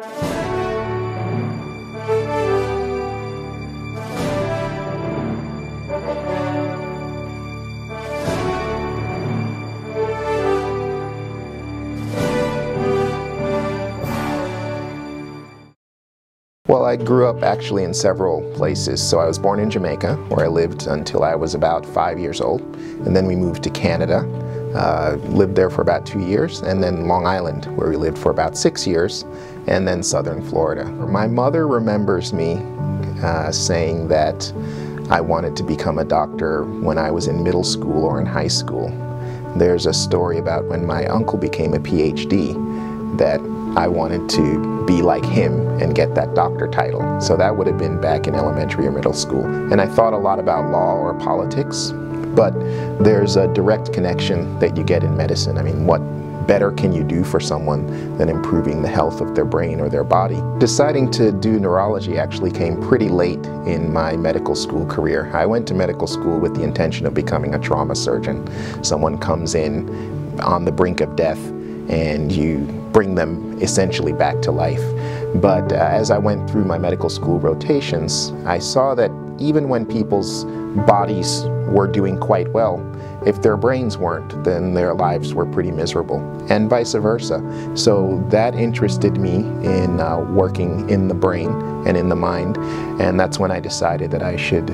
Well, I grew up actually in several places. So I was born in Jamaica, where I lived until I was about five years old. And then we moved to Canada, uh, lived there for about two years, and then Long Island, where we lived for about six years, and then southern Florida. My mother remembers me uh, saying that I wanted to become a doctor when I was in middle school or in high school. There's a story about when my uncle became a PhD that I wanted to be like him and get that doctor title. So that would have been back in elementary or middle school. And I thought a lot about law or politics, but there's a direct connection that you get in medicine. I mean, what better can you do for someone than improving the health of their brain or their body? Deciding to do neurology actually came pretty late in my medical school career. I went to medical school with the intention of becoming a trauma surgeon. Someone comes in on the brink of death and you bring them essentially back to life. But uh, as I went through my medical school rotations, I saw that even when people's bodies were doing quite well, if their brains weren't, then their lives were pretty miserable, and vice versa. So that interested me in uh, working in the brain and in the mind, and that's when I decided that I should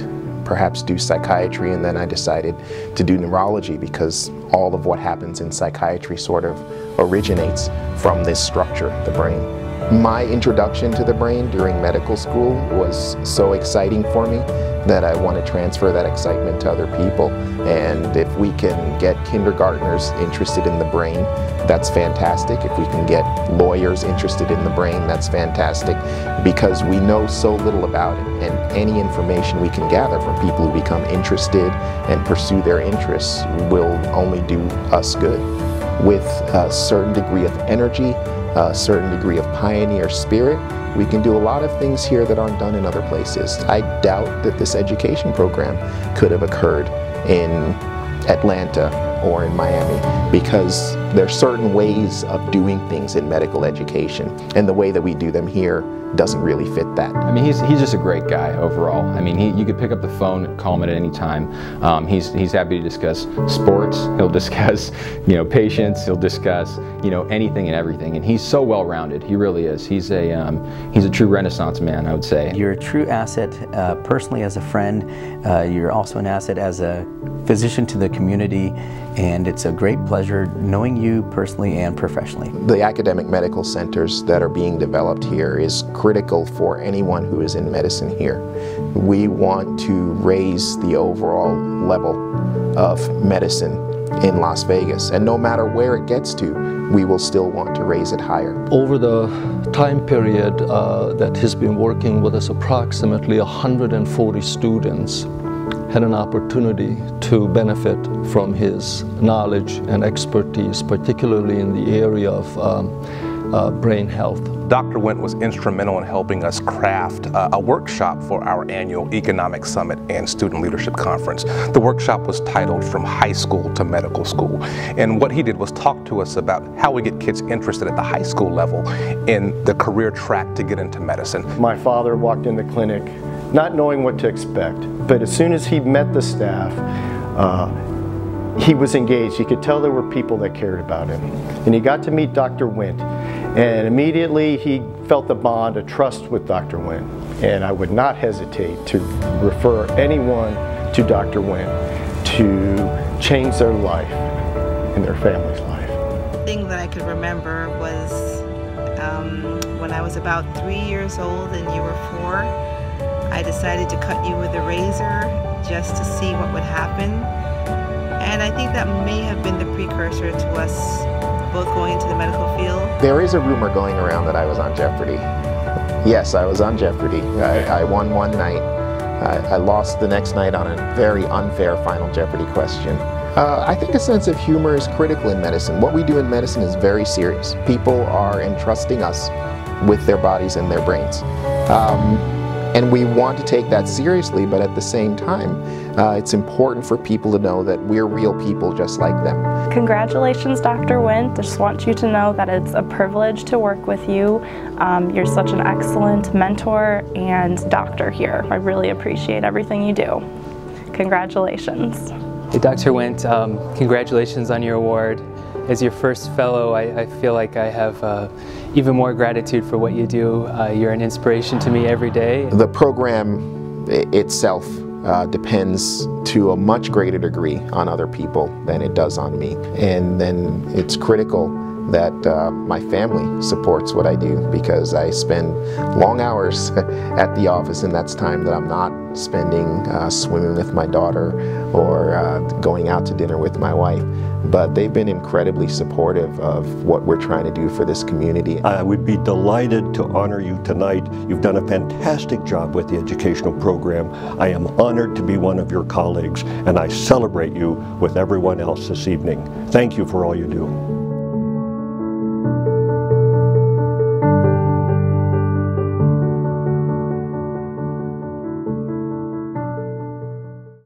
perhaps do psychiatry, and then I decided to do neurology because all of what happens in psychiatry sort of originates from this structure, the brain. My introduction to the brain during medical school was so exciting for me that I want to transfer that excitement to other people. And if we can get kindergartners interested in the brain, that's fantastic. If we can get lawyers interested in the brain, that's fantastic because we know so little about it. And any information we can gather from people who become interested and pursue their interests will only do us good with a certain degree of energy, a certain degree of pioneer spirit, we can do a lot of things here that aren't done in other places. I doubt that this education program could have occurred in Atlanta or in Miami because there are certain ways of doing things in medical education and the way that we do them here doesn't really fit that. I mean, he's, he's just a great guy overall. I mean, he, you could pick up the phone and call him at any time. Um, he's, he's happy to discuss sports. He'll discuss, you know, patients. He'll discuss, you know, anything and everything. And he's so well-rounded. He really is. He's a, um, he's a true renaissance man, I would say. You're a true asset uh, personally as a friend. Uh, you're also an asset as a physician to the community and it's a great pleasure knowing you personally and professionally. The academic medical centers that are being developed here is critical for anyone who is in medicine here. We want to raise the overall level of medicine in Las Vegas and no matter where it gets to, we will still want to raise it higher. Over the time period uh, that he's been working with us, approximately 140 students had an opportunity to benefit from his knowledge and expertise, particularly in the area of um, uh, brain health. Dr. Wint was instrumental in helping us craft uh, a workshop for our annual Economic Summit and Student Leadership Conference. The workshop was titled From High School to Medical School. And what he did was talk to us about how we get kids interested at the high school level in the career track to get into medicine. My father walked in the clinic not knowing what to expect. But as soon as he met the staff, uh, he was engaged. You could tell there were people that cared about him. And he got to meet Dr. Wint. And immediately he felt the bond, a trust with Dr. Wint. And I would not hesitate to refer anyone to Dr. Wint to change their life and their family's life. The thing that I could remember was um, when I was about three years old and you were four. I decided to cut you with a razor just to see what would happen. And I think that may have been the precursor to us both going into the medical field. There is a rumor going around that I was on Jeopardy. Yes, I was on Jeopardy. I, I won one night. I, I, lost the next night on a very unfair Final Jeopardy question. Uh, I think a sense of humor is critical in medicine. What we do in medicine is very serious. People are entrusting us with their bodies and their brains. Um, And we want to take that seriously, but at the same time, uh, it's important for people to know that we're real people just like them. Congratulations, Dr. Wint. I just want you to know that it's a privilege to work with you. Um, you're such an excellent mentor and doctor here. I really appreciate everything you do. Congratulations. Hey, Dr. Wint, um, congratulations on your award. As your first fellow, I, I feel like I have uh, even more gratitude for what you do. Uh, you're an inspiration to me every day. The program itself uh, depends to a much greater degree on other people than it does on me. And then it's critical that uh, my family supports what I do because I spend long hours at the office and that's time that I'm not spending uh, swimming with my daughter or uh, going out to dinner with my wife. But they've been incredibly supportive of what we're trying to do for this community. I would be delighted to honor you tonight. You've done a fantastic job with the educational program. I am honored to be one of your colleagues and I celebrate you with everyone else this evening. Thank you for all you do.